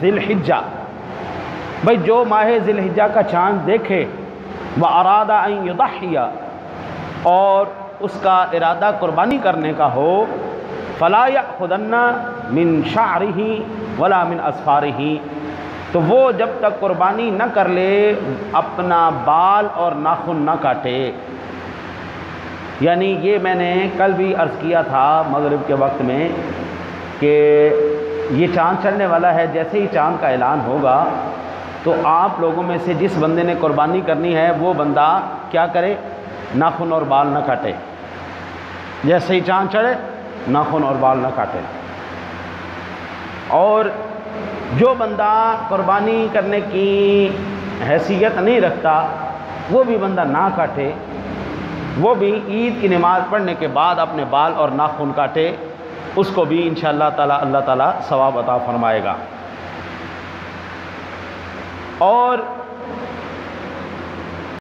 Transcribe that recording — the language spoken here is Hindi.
जिलहिजा भाई, जो माह जिलहिजा का चाँद देखे व अरादा युदाहिया, और उसका इरादा कुर्बानी करने का हो फ़लाया खुदन्ना मिन शारही वला मिन असफारही। तो वो जब तक कुर्बानी न कर ले, अपना बाल और नाखून न काटे। यानी ये मैंने कल भी अर्ज़ किया था मगरिब के वक्त में कि ये चाँद चढ़ने वाला है, जैसे ही चाँद का ऐलान होगा तो आप लोगों में से जिस बंदे ने कुर्बानी करनी है, वो बंदा क्या करे? नाखून और बाल न काटे। जैसे ही चाँद चढ़े नाखून और बाल न काटे। और जो बंदा कुर्बानी करने की हैसियत नहीं रखता, वो भी बंदा ना काटे। वो भी ईद की नमाज़ पढ़ने के बाद अपने बाल और नाखून काटे। उसको भी इन ताला अल्लाह सवाब अता फरमाएगा। और